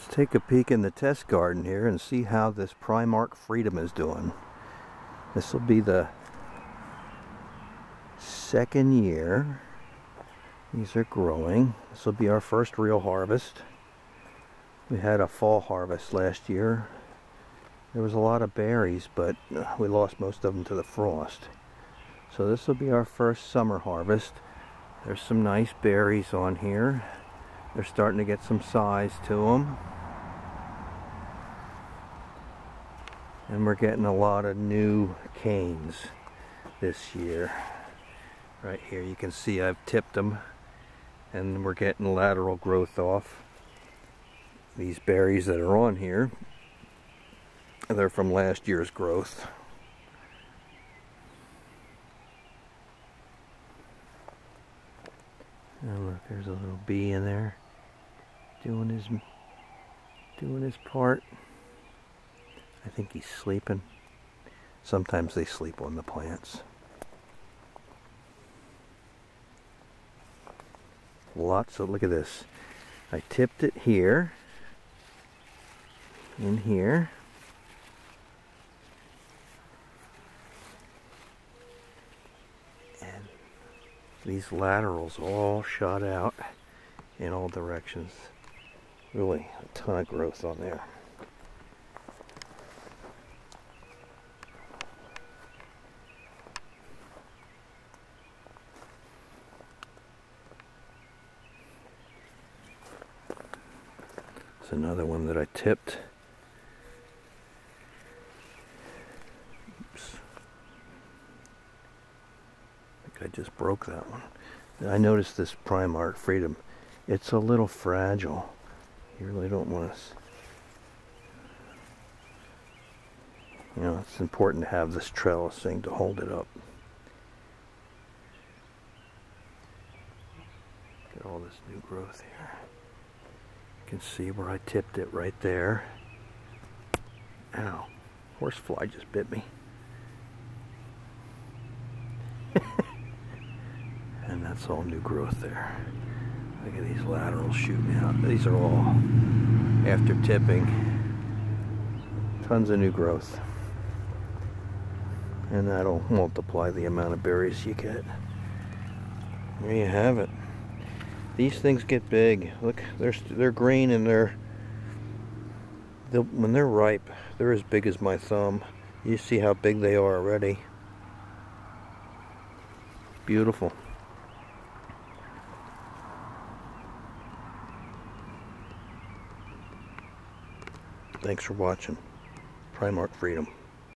Let's take a peek in the test garden here and see how this Prime-Ark Freedom is doing. This will be the second year. These are growing. This will be our first real harvest. We had a fall harvest last year. There was a lot of berries, but we lost most of them to the frost. So this will be our first summer harvest. There's some nice berries on here. They're starting to get some size to them. And we're getting a lot of new canes this year. Right here you can see I've tipped them and we're getting lateral growth off. These berries that are on here, they're from last year's growth. Oh look, there's a little bee in there doing his doing his part. I think he's sleeping. Sometimes they sleep on the plants. Lots of, look at this. I tipped it here, in here. And these laterals all shot out in all directions. Really a ton of growth on there. It's another one that I tipped. I just broke that one. I noticed this Prime-Ark Freedom. It's a little fragile. You really don't want to... You know, it's important to have this trellis thing to hold it up. Get all this new growth here. You can see where I tipped it right there. Ow, horsefly just bit me. and that's all new growth there. Look at these laterals shooting out. These are all after tipping. Tons of new growth. And that'll multiply the amount of berries you get. There you have it. These things get big. Look, they're they're green and they're, they're when they're ripe, they're as big as my thumb. You see how big they are already. Beautiful. Thanks for watching. Prime-Ark Freedom.